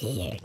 here.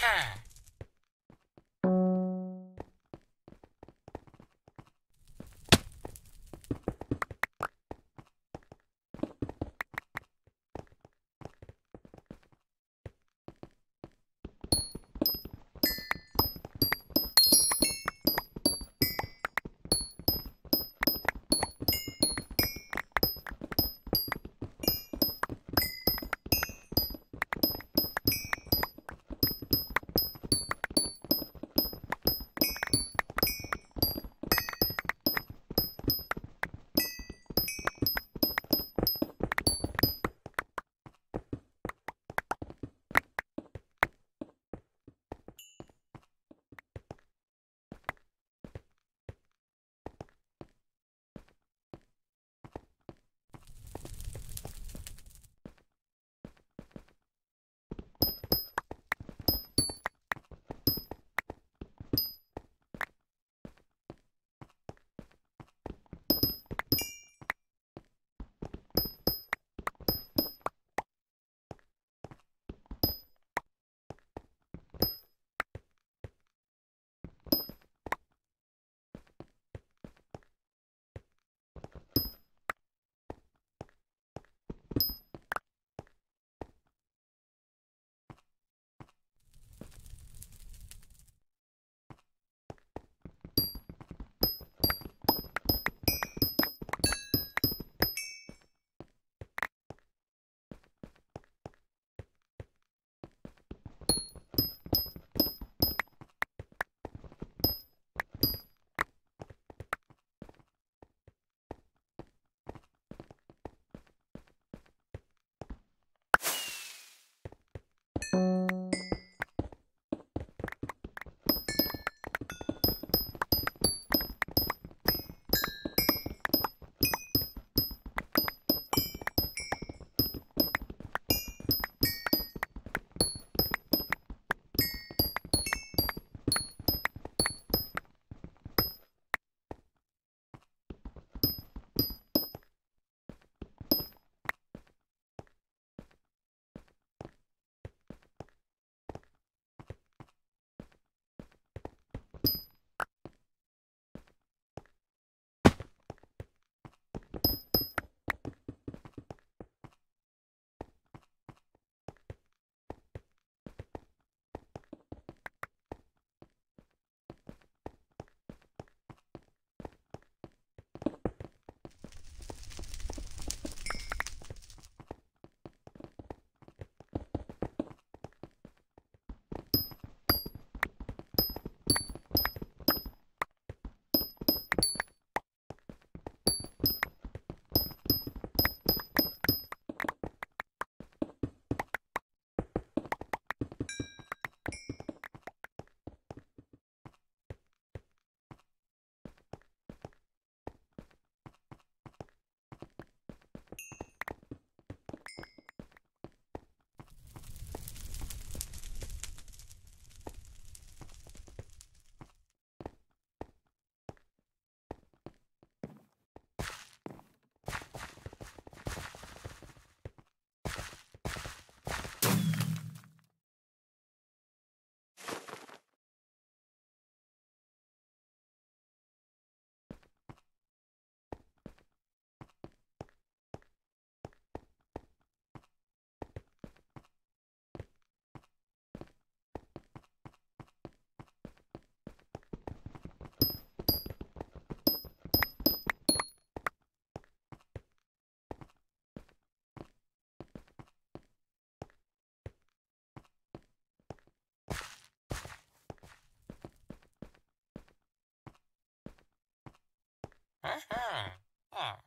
Ha. 嗯哼啊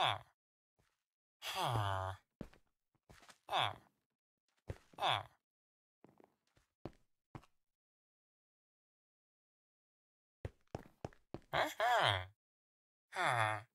Huh. Huh. Huh. Huh. Huh.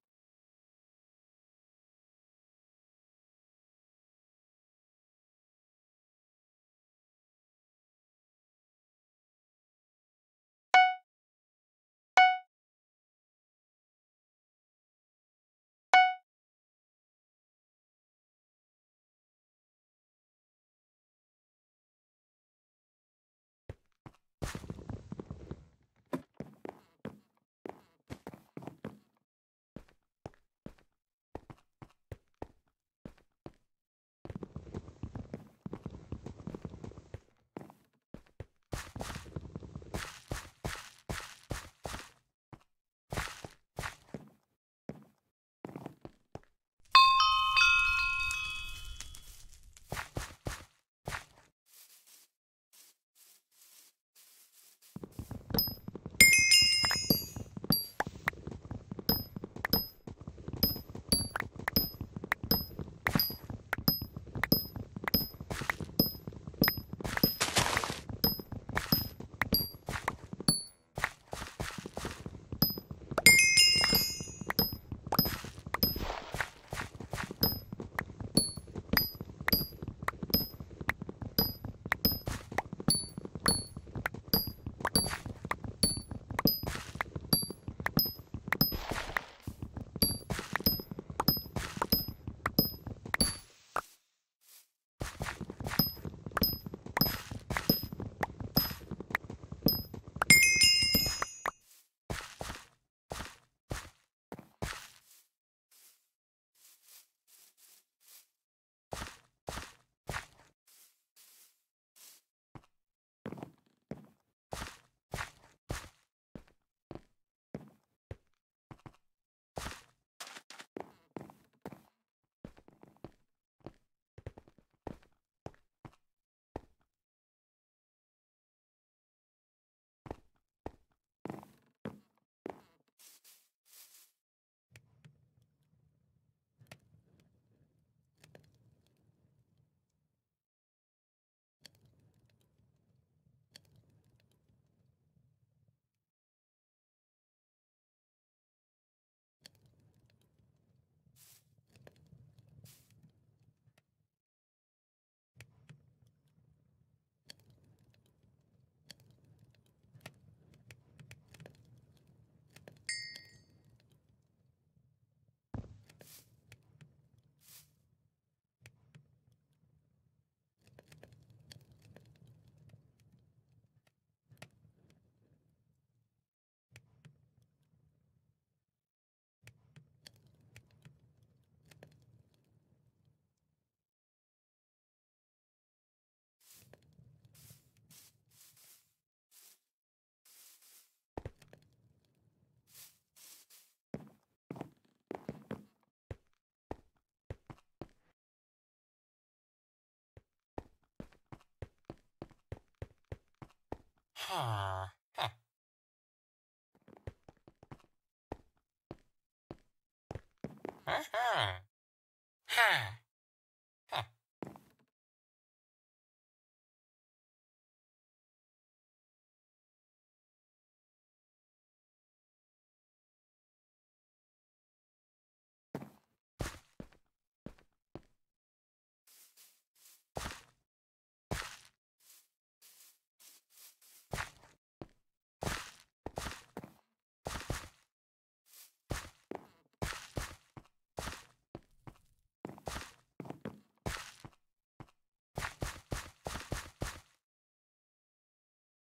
Huh. Huh. Huh. Huh.